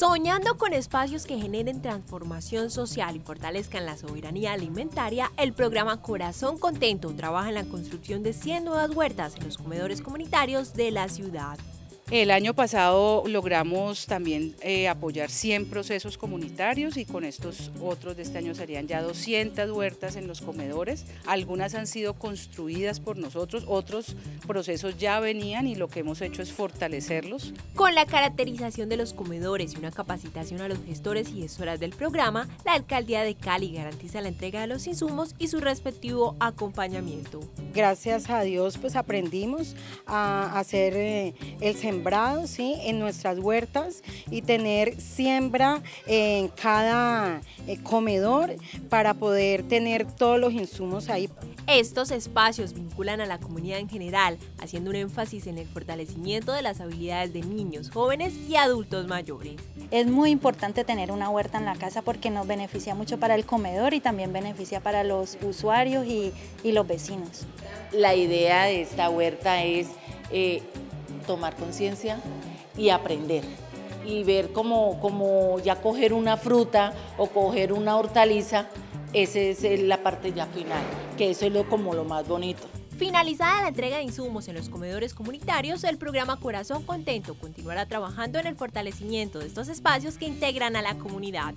Soñando con espacios que generen transformación social y fortalezcan la soberanía alimentaria, el programa Corazón Contento trabaja en la construcción de 100 nuevas huertas en los comedores comunitarios de la ciudad. El año pasado logramos también eh, apoyar 100 procesos comunitarios y con estos otros de este año serían ya 200 huertas en los comedores. Algunas han sido construidas por nosotros, otros procesos ya venían y lo que hemos hecho es fortalecerlos. Con la caracterización de los comedores y una capacitación a los gestores y gestoras del programa, la alcaldía de Cali garantiza la entrega de los insumos y su respectivo acompañamiento. Gracias a Dios pues aprendimos a hacer eh, el sembrado ¿sí? en nuestras huertas y tener siembra en cada eh, comedor para poder tener todos los insumos ahí. Estos espacios vinculan a la comunidad en general, haciendo un énfasis en el fortalecimiento de las habilidades de niños, jóvenes y adultos mayores. Es muy importante tener una huerta en la casa porque nos beneficia mucho para el comedor y también beneficia para los usuarios y, los vecinos. La idea de esta huerta es eh, tomar conciencia y aprender y ver cómo, ya coger una fruta o coger una hortaliza, esa es la parte ya final, que eso es lo, como lo más bonito. Finalizada la entrega de insumos en los comedores comunitarios, el programa Corazón Contento continuará trabajando en el fortalecimiento de estos espacios que integran a la comunidad.